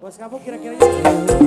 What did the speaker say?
Bos kamu kira-kira